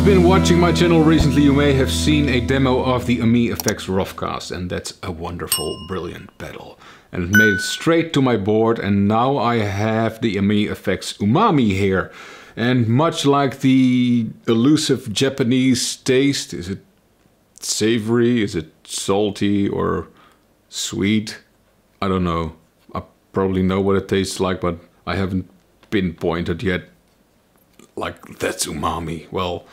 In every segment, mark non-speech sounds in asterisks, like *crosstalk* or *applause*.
You've been watching my channel recently, you may have seen a demo of the AMI FX Roughcast, and that's a wonderful, brilliant pedal. And it made it straight to my board, and now I have the AMI FX Umami here. And much like the elusive Japanese taste, is it savory, is it salty or sweet? I don't know. I probably know what it tastes like, but I haven't pinpointed yet like that's umami. Well,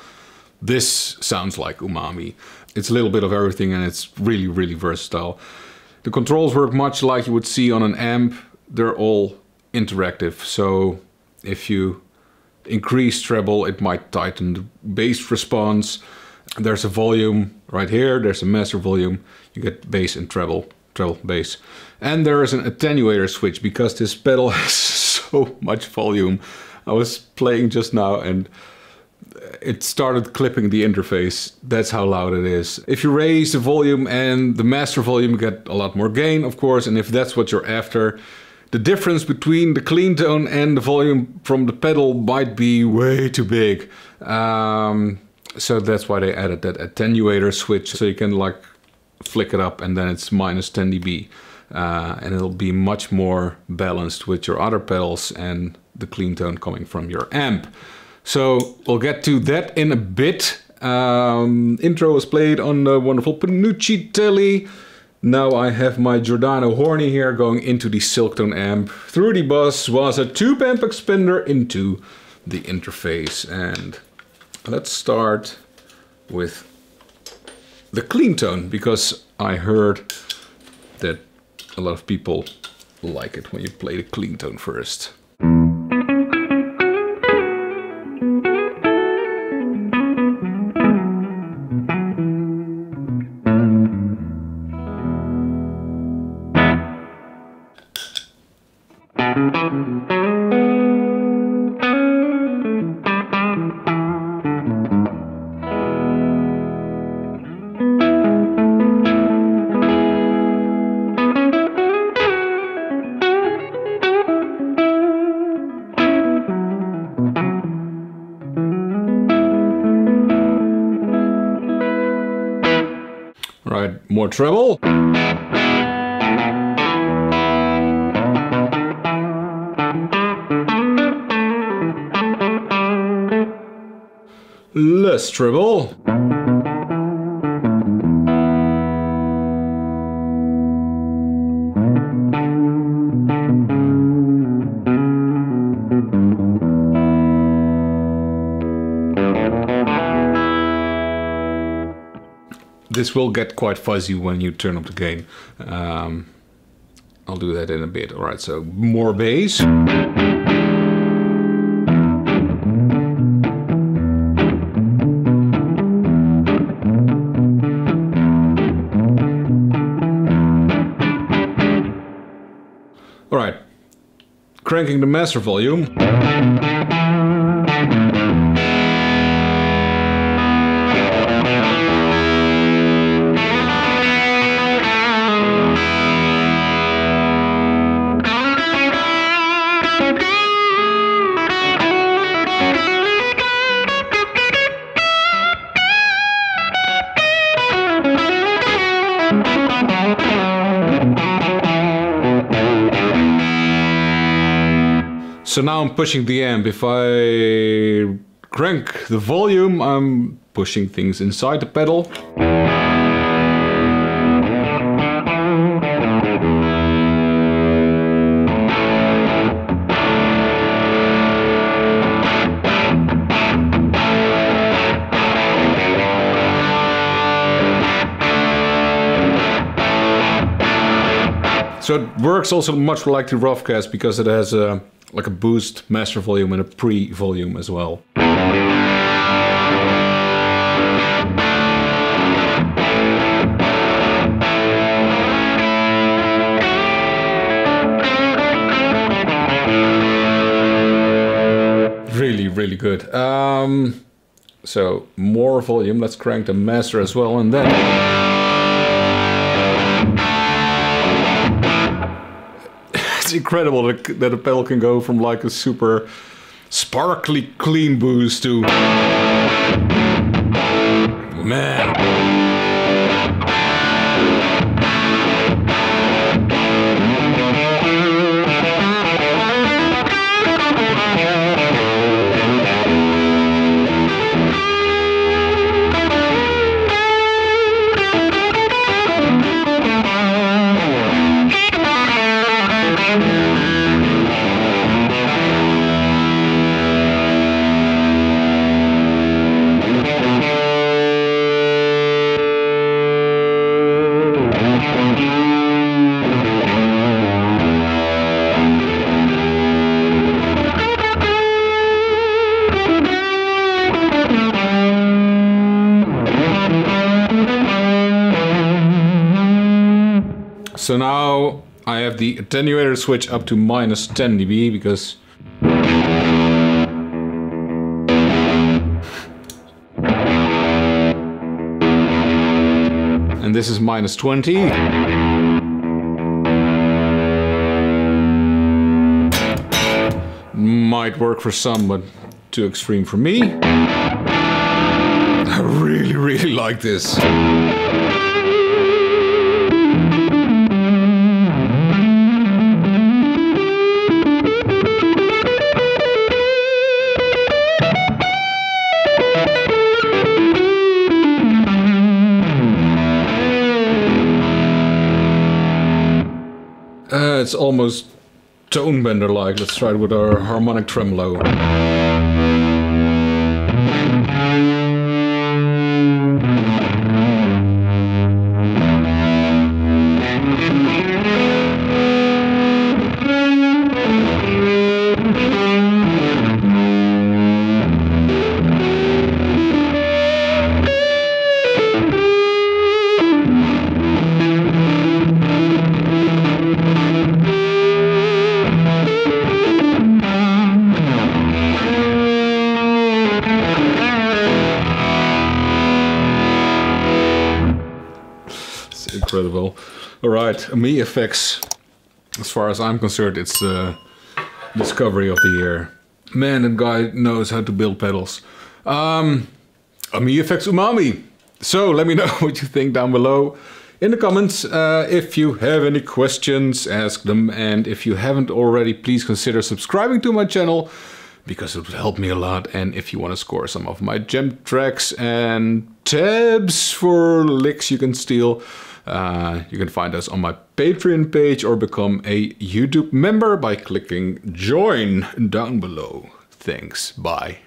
this sounds like umami. It's a little bit of everything and it's really, really versatile. The controls work much like you would see on an amp. They're all interactive. So if you increase treble, it might tighten the bass response. There's a volume right here. There's a master volume. You get bass and treble, treble, bass. And there is an attenuator switch because this pedal *laughs* has so much volume. I was playing just now and it started clipping the interface. That's how loud it is. If you raise the volume and the master volume, you get a lot more gain, of course. And if that's what you're after, the difference between the clean tone and the volume from the pedal might be way too big. Um, so that's why they added that attenuator switch. So you can like flick it up and then it's minus 10 dB. Uh, and it'll be much more balanced with your other pedals and the clean tone coming from your amp. So we'll get to that in a bit. Um, intro was played on the wonderful Panucci Telly. Now I have my Giordano Horny here going into the Silktone amp. Through the bus was a tube amp expander into the interface. And let's start with the clean tone because I heard that a lot of people like it when you play the clean tone first. More treble. Treble. this will get quite fuzzy when you turn up the gain. Um, I'll do that in a bit. All right, so more bass. All right, cranking the master volume. So now I'm pushing the amp. If I crank the volume, I'm pushing things inside the pedal. So it works also much like the Roughcast because it has a like a boost master volume and a pre volume as well. Really, really good. Um, so more volume, let's crank the master as well and then... incredible that, that a pedal can go from like a super sparkly clean boost to Man. So now I have the attenuator switch up to minus 10 dB because and this is minus 20. Might work for some, but too extreme for me. I really, really like this. It's almost tone bender like. Let's try it with our harmonic tremolo. Right, Ami effects. As far as I'm concerned, it's the discovery of the year. Man, that guy knows how to build pedals. Um, Ami effects umami. So let me *laughs* know what you think down below in the comments. Uh, if you have any questions, ask them. And if you haven't already, please consider subscribing to my channel because it would help me a lot. And if you want to score some of my gem tracks and tabs for licks you can steal, uh, you can find us on my Patreon page or become a YouTube member by clicking join down below. Thanks. Bye.